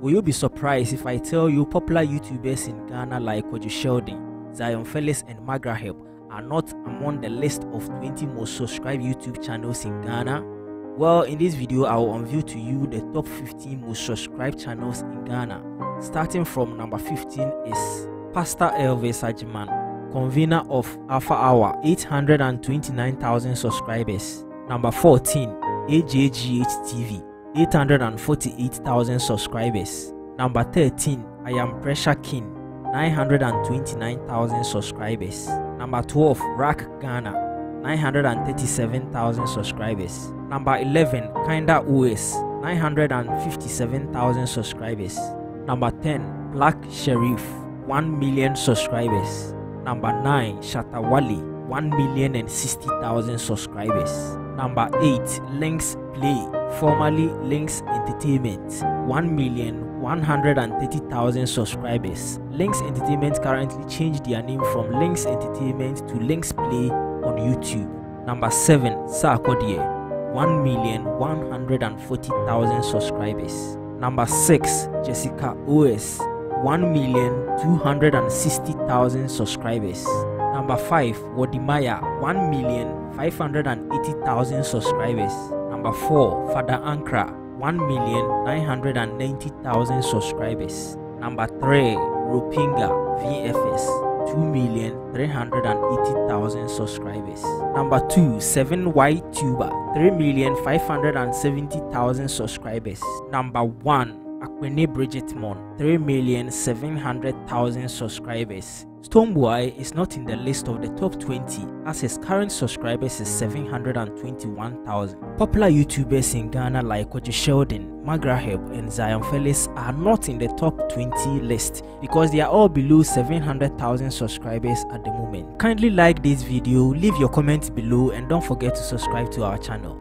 Will you be surprised if I tell you popular YouTubers in Ghana like Kojo Sheldon, Zion Felix, and Magraheb are not among the list of 20 most subscribed YouTube channels in Ghana? Well, in this video, I will unveil to you the top 15 most subscribed channels in Ghana. Starting from number 15 is Pastor Elvis Agyemang, convener of Alpha Hour, 829,000 subscribers. Number 14, AJGH TV, 848,000 subscribers. Number 13, I am Pressure King, 929,000 subscribers. Number 12, Rack Ghana, 937,000 subscribers. Number 11, Kinda OS, 957,000 subscribers. Number 10, Black Sheriff, 1 million subscribers. Number 9, Shatta Wale, 1 million and 60,000 subscribers. Number 8, Lynx Play, formerly Lynx Entertainment, 1 million 130,000 subscribers. Lynx Entertainment currently changed their name from Lynx Entertainment to Lynx Play on YouTube. Number 7, Sarkodie, 1 million 140,000 subscribers. Number 6, Jessica OS, 1 million 260,000 subscribers. Number 5, Wode Maya, 1 million 580,000 subscribers. Number 4, Father Ankrah, 1,990,000 subscribers. Number 3, Ropenga VFX, 2,380,000 subscribers. Number 2, 7Y Tuber, 3,570,000 subscribers. Number 1, Akpene Brigittemon, 3,700,000 subscribers. Stonebwoy is not in the list of the top 20 as his current subscribers is 721,000. Popular YouTubers in Ghana like Kojo Sheldon, Magraheb and Zion Felix are not in the top 20 list because they are all below 700,000 subscribers at the moment. Kindly like this video, leave your comments below and don't forget to subscribe to our channel.